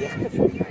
Yeah.